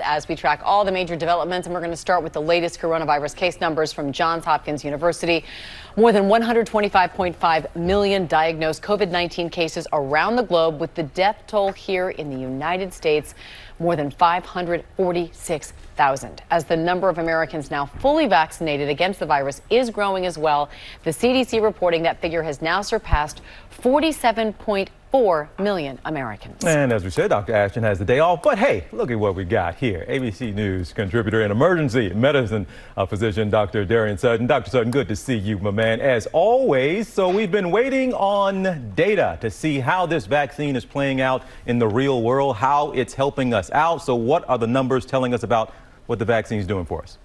as we track all the major developments. And we're going to start with the latest coronavirus case numbers from Johns Hopkins University. More than 125.5 million diagnosed COVID 19 cases around the globe, with the death toll here in the United States more than 546,000. As the number of Americans now fully vaccinated against the virus is growing as well, the CDC reporting that figure has now surpassed 47.4 4 million Americans. And as we said, Dr. Ashton has the day off. But hey, look at what we got here. ABC News contributor and emergency medicine uh, physician, Dr. Darien Sutton. Dr. Sutton, good to see you, my man, as always. So we've been waiting on data to see how this vaccine is playing out in the real world, how it's helping us out. So what are the numbers telling us about what the vaccine is doing for us?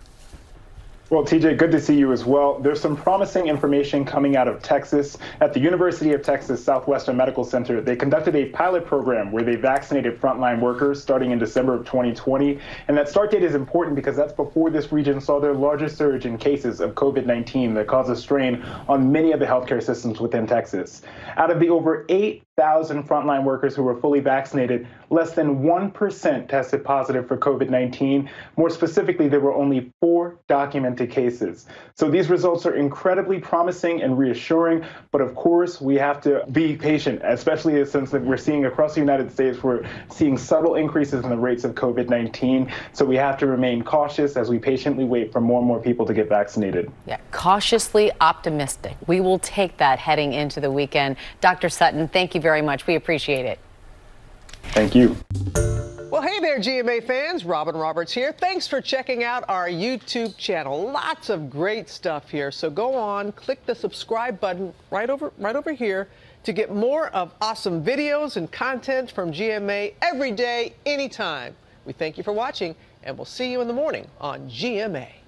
Well, TJ, good to see you as well. There's some promising information coming out of Texas. At the University of Texas Southwestern Medical Center, they conducted a pilot program where they vaccinated frontline workers starting in December of 2020. And that start date is important because that's before this region saw their largest surge in cases of COVID 19 that caused a strain on many of the healthcare systems within Texas. Out of the over 8 1,000 frontline workers who were fully vaccinated, less than 1% tested positive for COVID 19. More specifically, there were only four documented cases. So these results are incredibly promising and reassuring. But of course, we have to be patient, especially since we're seeing across the United States, we're seeing subtle increases in the rates of COVID 19. So we have to remain cautious as we patiently wait for more and more people to get vaccinated. Yeah, cautiously optimistic. We will take that heading into the weekend. Dr. Sutton, thank you very very much. We appreciate it. Thank you. Well, hey there, GMA fans. Robin Roberts here. Thanks for checking out our YouTube channel. Lots of great stuff here. So go on, click the subscribe button right over right over here to get more of awesome videos and content from GMA every day, anytime. We thank you for watching, and we'll see you in the morning on GMA.